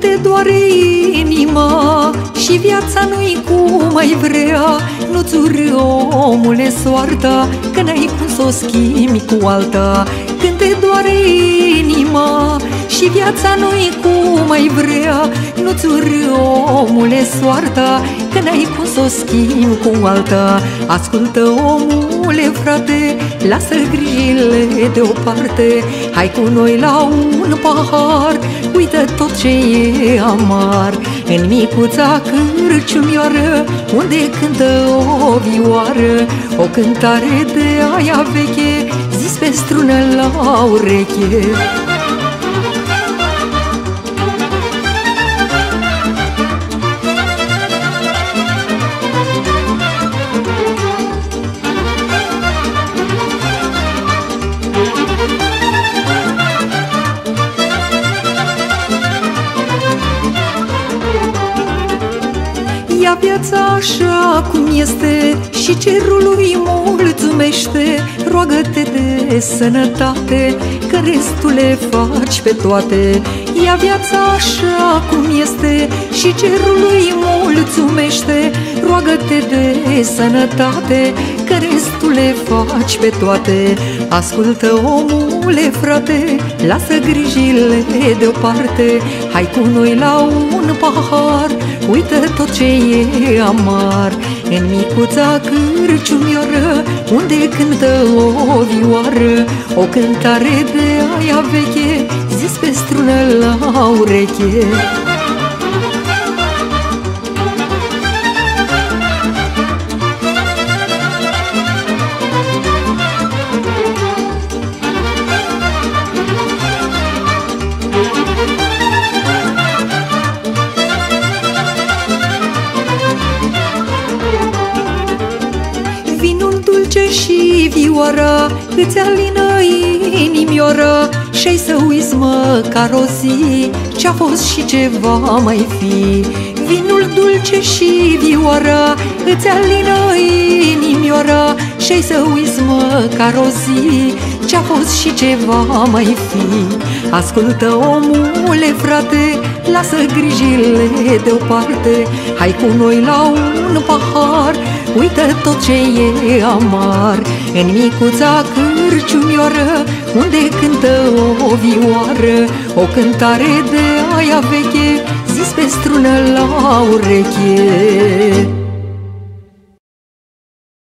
când te doare inima Și viața nu-i cum ai vrea. Nu-ți urâ, omule, soarta Că n-ai cum să o schimbi cu alta. Când te doare inima Și viața nu-i cum ai vrea. Nu-ți urâ, omule, soarta Că n-ai cum să o schimbi cu alta. Ascultă omul omule, frate Lasă grijile deoparte. Hai cu noi la un pahar Uită tot ce e amar. În micuța cârciumioară Unde cântă o vioară. O cântare de aia veche Zis pe strună la ureche Ia viața așa cum este Și cerul lui mulțumește. Roagă-te de sănătate Că restul le faci pe toate. Ia viața așa cum este Și cerul lui mulțumește. Roagă-te de sănătate Că restul le faci pe toate. Ascultă omule frate Lasă grijile deoparte. Hai cu noi la un pahar Uită tot ce e amar. În micuța cârciumioară Unde cântă o vioară O cântare de aia veche Zis pe strună la ureche dulce și vioara Îți alină inimioara Și-ai să uiți măcar o zi Ce-a fost și ce va mai fi. Vinul dulce și vioara Îți alină inimioara Și-ai să uiți măcar o zi Ce-a fost și ce va mai fi. Ascultă omule frate Lasă grijile deoparte. Hai cu noi la un pahar Uită tot ce e amar. În micuța cârciumioară Unde cântă o vioară. O cântare de aia veche Zis pe strună la ureche